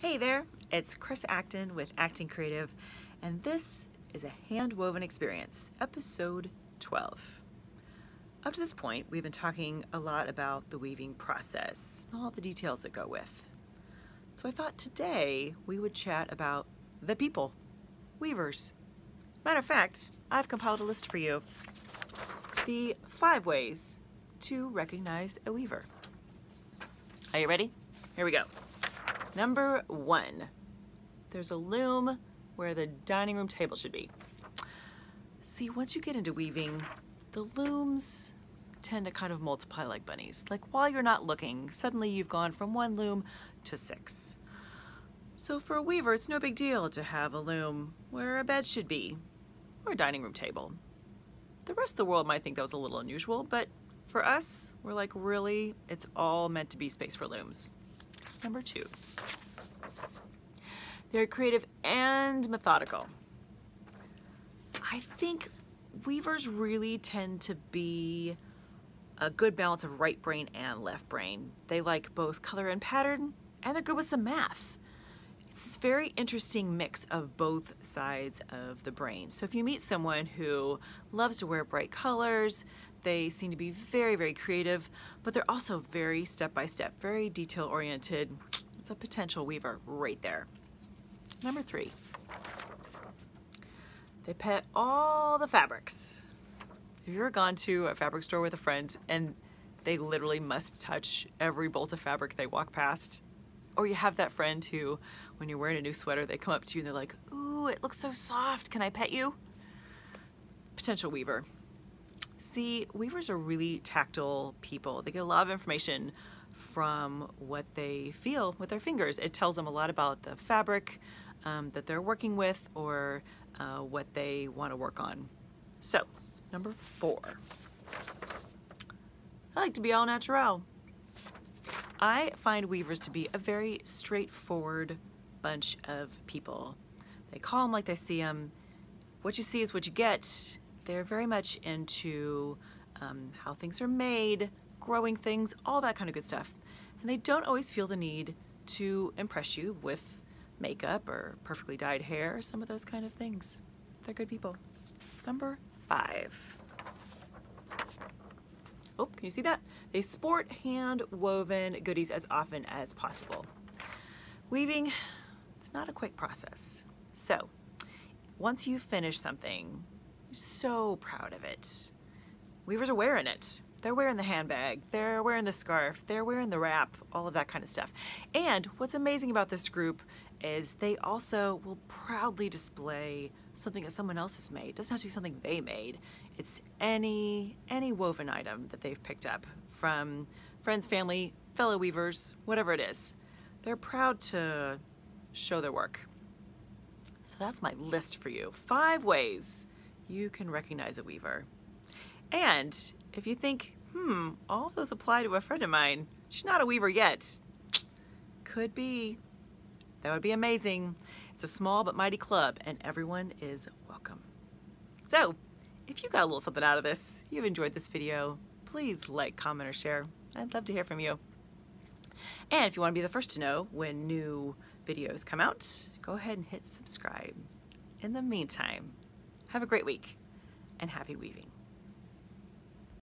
Hey there, it's Chris Acton with Acton Creative, and this is a hand woven experience, episode 12. Up to this point, we've been talking a lot about the weaving process, and all the details that go with. So I thought today we would chat about the people, weavers. Matter of fact, I've compiled a list for you. The five ways to recognize a weaver. Are you ready? Here we go. Number one, there's a loom where the dining room table should be. See, once you get into weaving, the looms tend to kind of multiply like bunnies. Like while you're not looking, suddenly you've gone from one loom to six. So for a weaver, it's no big deal to have a loom where a bed should be, or a dining room table. The rest of the world might think that was a little unusual, but for us, we're like, really, it's all meant to be space for looms. Number two, they're creative and methodical. I think weavers really tend to be a good balance of right brain and left brain. They like both color and pattern, and they're good with some math. It's this very interesting mix of both sides of the brain. So if you meet someone who loves to wear bright colors, they seem to be very, very creative, but they're also very step-by-step, -step, very detail-oriented. It's a potential weaver right there. Number three, they pet all the fabrics. Have you ever gone to a fabric store with a friend and they literally must touch every bolt of fabric they walk past? Or you have that friend who, when you're wearing a new sweater, they come up to you and they're like, ooh, it looks so soft, can I pet you? Potential weaver. See, weavers are really tactile people. They get a lot of information from what they feel with their fingers. It tells them a lot about the fabric um, that they're working with or uh, what they want to work on. So, number four. I like to be all natural. I find weavers to be a very straightforward bunch of people. They call them like they see them. What you see is what you get they're very much into um, how things are made, growing things, all that kind of good stuff. And they don't always feel the need to impress you with makeup or perfectly dyed hair, or some of those kind of things. They're good people. Number five. Oh, can you see that? They sport hand woven goodies as often as possible. Weaving, it's not a quick process. So once you finish something, so proud of it. Weavers are wearing it. They're wearing the handbag, they're wearing the scarf, they're wearing the wrap, all of that kind of stuff. And what's amazing about this group is they also will proudly display something that someone else has made. It doesn't have to be something they made. It's any, any woven item that they've picked up from friends, family, fellow weavers, whatever it is. They're proud to show their work. So that's my list for you. Five ways you can recognize a weaver. And if you think, hmm, all those apply to a friend of mine, she's not a weaver yet. Could be. That would be amazing. It's a small but mighty club and everyone is welcome. So, if you got a little something out of this, you've enjoyed this video, please like, comment, or share. I'd love to hear from you. And if you want to be the first to know when new videos come out, go ahead and hit subscribe. In the meantime, have a great week and happy weaving.